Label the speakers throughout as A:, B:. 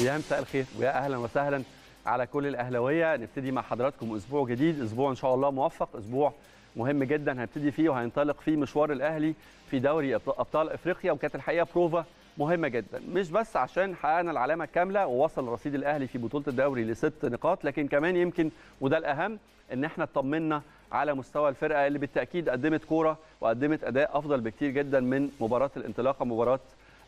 A: يا مساء الخير ويا أهلا وسهلا على كل الأهلاوية. نبتدي مع حضراتكم أسبوع جديد أسبوع إن شاء الله موفق أسبوع مهم جدا هنبتدي فيه وهينطلق فيه مشوار الأهلي في دوري أبطال إفريقيا وكانت الحقيقة بروفا مهمة جدا. مش بس عشان حققنا العلامة الكاملة ووصل رصيد الأهلي في بطولة الدوري لست نقاط لكن كمان يمكن وده الأهم إن إحنا اطمنا على مستوى الفرقة اللي بالتأكيد قدمت كورة وقدمت أداء أفضل بكتير جدا من مباراة الانطلاقة مباراة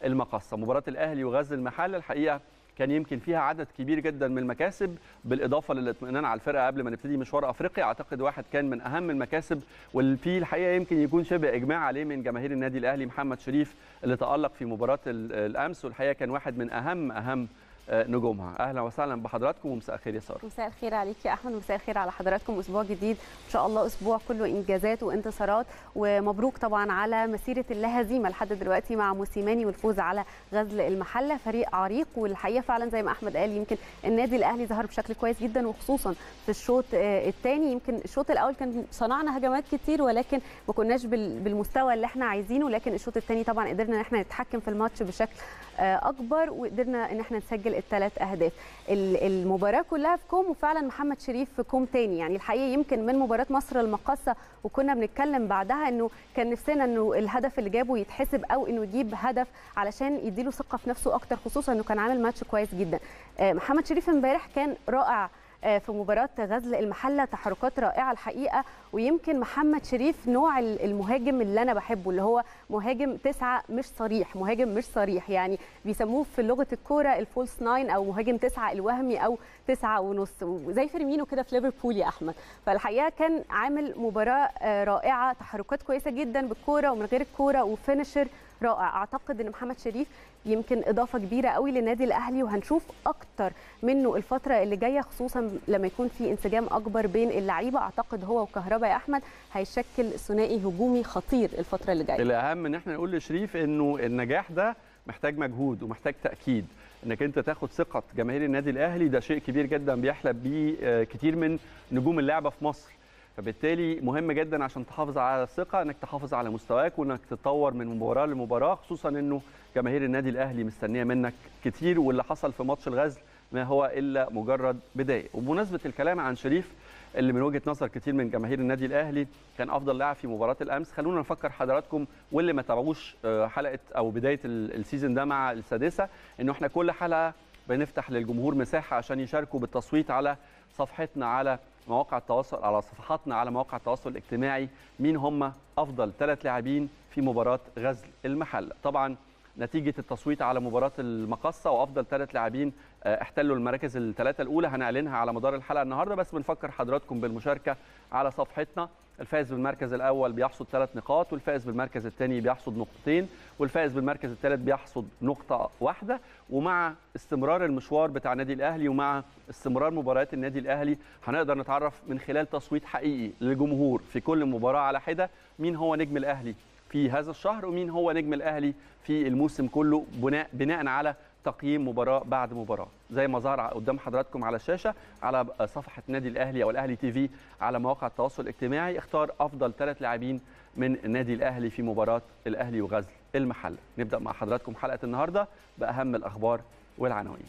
A: المقصه مباراة الأهلي وغزل المحله الحقيقة كان يمكن فيها عدد كبير جدا من المكاسب بالإضافة للاطمئنان على الفرقة قبل ما نبتدي مشوار أفريقيا. أعتقد واحد كان من أهم المكاسب واللي فيه الحقيقة يمكن يكون شبه إجماع عليه من جماهير النادي الأهلي محمد شريف اللي تألق في مباراة الأمس والحقيقة كان واحد من أهم أهم نجومها. أهلا وسهلا بحضراتكم ومساء الخير يا سارة.
B: مساء الخير عليك يا أحمد ومساء الخير على حضراتكم. أسبوع جديد إن شاء الله أسبوع كله إنجازات وانتصارات. ومبروك طبعا على مسيرة اللا هزيمه لحد دلوقتي مع موسيماني والفوز على غزل المحلة. فريق عريق والحقيقة فعلا زي ما أحمد قال يمكن النادي الأهلي ظهر بشكل كويس جدا وخصوصا في الشوط الثاني يمكن الشوط الأول كان صنعنا هجمات كتير ولكن ما كناش بالمستوى اللي إحنا عايزينه. لكن الشوط الثاني طبعا قدرنا إن إحنا نتحكم في الماتش بشكل أكبر وقدرنا إن إحنا نسجل الثلاث أهداف. المباراة كلها في كوم وفعلا محمد شريف في كوم تاني. يعني الحقيقة يمكن من مباراة مصر المقاصة وكنا بنتكلم بعدها إنه كان نفسنا إنه الهدف اللي جابه يتحسب أو إنه يجيب هدف علشان يديله ثقة في نفسه أكتر خصوصا إنه كان عامل ماتش كويس جدا. محمد شريف امبارح كان رائع في مباراة غزل المحلة تحركات رائعة الحقيقة ويمكن محمد شريف نوع المهاجم اللي أنا بحبه اللي هو مهاجم تسعة مش صريح مهاجم مش صريح يعني بيسموه في لغة الكورة ال false nine أو مهاجم تسعة الوهمي أو تسعة ونص زي فيرمينو كده في ليفربول يا أحمد. فالحقيقة كان عامل مباراة رائعة تحركات كويسة جدا بالكورة ومن غير الكورة وفينشر رائع. أعتقد إن محمد شريف يمكن إضافة كبيرة قوي للنادي الأهلي وهنشوف أكتر منه الفترة اللي جاية خصوصا لما يكون في انسجام أكبر بين اللعيبة. أعتقد هو وكهربا يا أحمد هيشكل ثنائي هجومي خطير الفترة اللي جاية.
A: الأهم إن إحنا نقول لشريف إنه النجاح ده محتاج مجهود ومحتاج تأكيد. إنك أنت تاخد ثقة جماهير النادي الأهلي ده شيء كبير جدا بيحلم بيه كتير من نجوم اللعبة في مصر. فبالتالي مهم جدا عشان تحافظ على الثقة إنك تحافظ على مستواك وإنك تتطور من مباراة لمباراة خصوصا إنه جماهير النادي الأهلي مستنية منك كتير واللي حصل في ماتش الغزل ما هو إلا مجرد بداية. وبمناسبة الكلام عن شريف اللي من وجهة نظر كتير من جماهير النادي الأهلي كان أفضل لاعب في مباراة الأمس خلونا نفكر حضراتكم واللي ما تابعوش حلقة أو بداية السيزون ده مع السادسة إنه إحنا كل حلقة بنفتح للجمهور مساحة عشان يشاركوا بالتصويت على صفحتنا على مواقع التواصل على صفحاتنا على مواقع التواصل الاجتماعي. مين هم؟ أفضل ثلاث لاعبين في مباراة غزل المحلة. طبعا نتيجة التصويت على مباراة المقصة وأفضل ثلاث لاعبين احتلوا المراكز الثلاثة الأولى هنعلنها على مدار الحلقة النهارده بس بنفكر حضراتكم بالمشاركة على صفحتنا. الفائز بالمركز الأول بيحصد ثلاث نقاط والفائز بالمركز الثاني بيحصد نقطتين والفائز بالمركز الثالث بيحصد نقطة واحدة. ومع استمرار المشوار بتاع النادي الأهلي ومع استمرار مباريات النادي الأهلي هنقدر نتعرف من خلال تصويت حقيقي للجمهور في كل مباراة على حدة مين هو نجم الأهلي في هذا الشهر ومين هو نجم الأهلي في الموسم كله بناء بناء على تقييم مباراة بعد مباراة. زي ما ظهر قدام حضراتكم على الشاشة على صفحة النادي الأهلي أو الأهلي TV على مواقع التواصل الاجتماعي اختار أفضل ثلاث لاعبين من النادي الأهلي في مباراة الأهلي وغزل المحلة. نبدأ مع حضراتكم حلقة النهارده بأهم الأخبار والعناوين.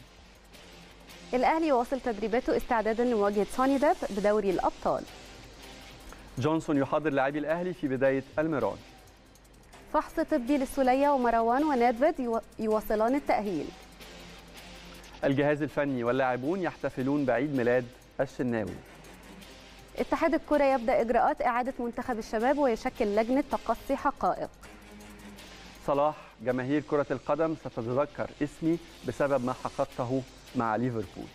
B: الأهلي واصل تدريباته استعدادا لمواجهة سونيديب بدوري الأبطال.
A: جونسون يحاضر لاعبي الأهلي في بداية الميران.
B: فحص طبي للسولية ومروان ونادفيد يواصلان التأهيل.
A: الجهاز الفني واللاعبون يحتفلون بعيد ميلاد الشناوي.
B: اتحاد الكرة يبدأ إجراءات إعادة منتخب الشباب ويشكل لجنة تقصي حقائق.
A: صلاح جماهير كرة القدم ستتذكر اسمي بسبب ما حققته مع ليفربول.